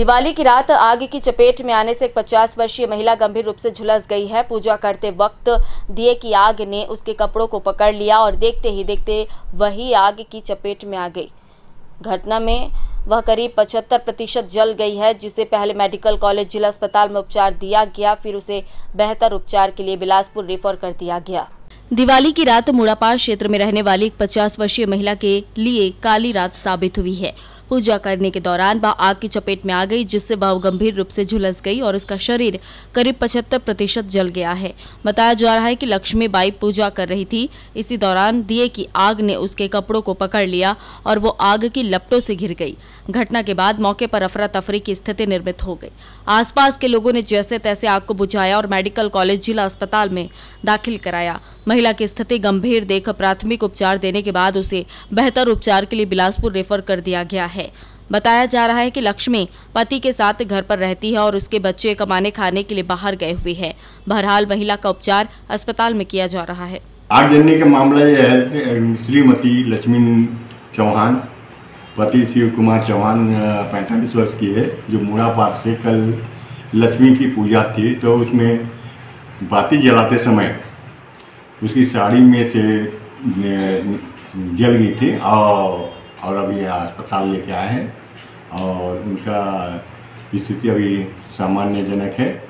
दिवाली की रात आग की चपेट में आने से एक 50 वर्षीय महिला गंभीर रूप से झुलस गई है। पूजा करते वक्त दिए की आग ने उसके कपड़ों को पकड़ लिया और देखते ही देखते वही आग की चपेट में आ गई। घटना में वह करीब 75 प्रतिशत जल गई है, जिसे पहले मेडिकल कॉलेज, जिला अस्पताल में उपचार दिया गया, फिर उसे बेहतर उपचार के लिए बिलासपुर रेफर कर दिया गया। दिवाली की रात मुड़ापार क्षेत्र में रहने वाली एक 50 वर्षीय महिला के लिए काली रात साबित हुई है। पूजा करने के दौरान वह आग की चपेट में आ गई, जिससे वह गंभीर रूप से झुलस गई और उसका शरीर करीब पचहत्तर प्रतिशत जल गया है। बताया जा रहा है कि लक्ष्मी बाई पूजा कर रही थी। इसी दौरान दिए की आग ने उसके कपड़ों को पकड़ लिया और वो आग की लपटों से घिर गई। घटना के बाद मौके पर अफरा तफरी की स्थिति निर्मित हो गई। आसपास के लोगों ने जैसे तैसे आग को बुझाया और मेडिकल कॉलेज, जिला अस्पताल में दाखिल कराया। महिला की स्थिति गंभीर देख प्राथमिक उपचार देने के बाद उसे बेहतर उपचार के लिए बिलासपुर रेफर कर दिया गया है। बताया जा रहा है कि लक्ष्मी पति के साथ घर पर रहती है और उसके बच्चे कमाने खाने के लिए बाहर गए हुए हैं। बहरहाल महिला का उपचार अस्पताल में किया जा रहा है। आग जलने का मामला यह है श्रीमती लक्ष्मी चौहान, पति शिव कुमार चौहान पैंतालीस वर्ष की है, जो मुड़ा पार से कल लक्ष्मी की पूजा थी तो उसमें बाती जलाते समय उसकी साड़ी में से जल गई थी और और अभी अस्पताल लेके आए हैं और उनका स्थिति अभी सामान्यजनक है।